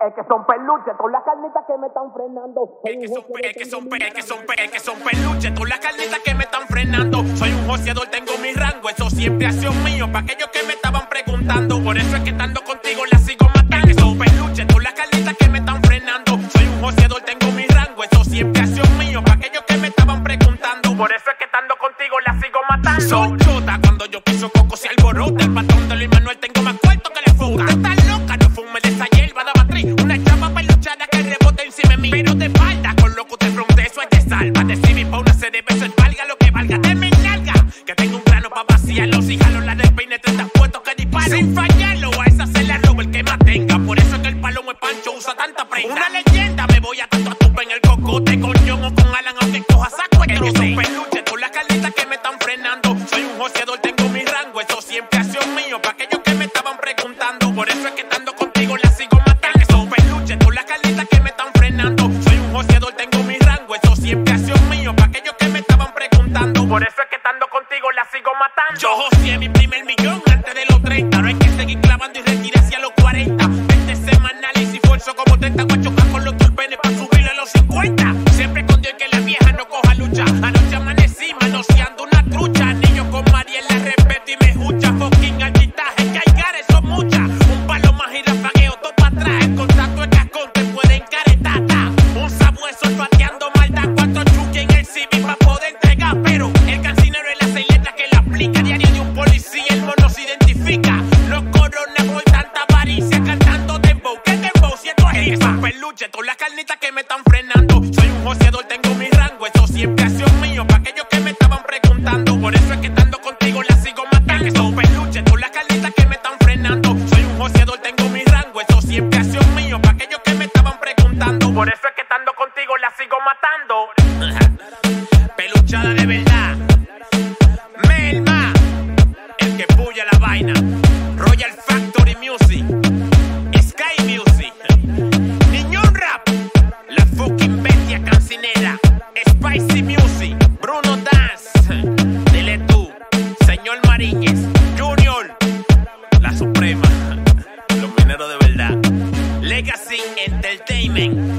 Es que son peluches, con las carnitas que me están frenando. Es que son, es que son, es que son, es que son peluches, todas las carnitas que me están frenando. Soy un joseador, tengo mi rango, eso siempre ha sido mío. Para aquellos que me estaban preguntando, por eso es que estando contigo la sigo matando. Es que son peluches, todas las carnitas que me están frenando. Soy un joseador, tengo mi rango, eso siempre ha sido mío. Para aquellos que me estaban preguntando, por eso es que estando contigo la sigo matando. Soy chota, cuando yo piso coco se vaciarlo. Si jalo la de peine, te estás puesto que disparo. Sin fallarlo, a esa se la robo el que más tenga. Por eso es que el palomo es pancho, usa tanta prenda. Una leyenda, me voy a tanto a tupa en el cocote. Con John o con Alan, aunque coja saco el trozo. peluche, todas las carnitas que me están frenando. Soy un joseador, tengo mi rango, eso siempre ha sido mío. Pa' aquellos que me estaban preguntando, por eso es que estando contigo la sigo matando. Son peluches, todas las carnitas que me están frenando. Soy un joseador, tengo mi rango, eso siempre ha sido Yo joseé mi primer millón antes de los 30. No hay que seguir clavando y retiré hacia los 40. 20 semanales y esfuerzo como 30 guachos con los turbenes para subirlo a los 50. Siempre con Dios que la vieja no coja lucha. Anoche amanecí manoseando una trucha. Niño con Mariel la respeto y me escucha. Fucking altitaje, caigar eso mucha. Un palo más y rafagueo todo para atrás. El contacto de cascón te puede encaretar. Un sabueso pateando la sigo matando. Peluchada de verdad. Melma, el que puya la vaina. Royal Factory Music. Sky Music. Niñón Rap. La fucking bestia cancinera. Spicy Music. Bruno Dance. Dile tú. Señor Mariñez. Junior. La Suprema. Los mineros de verdad. Legacy Entertainment.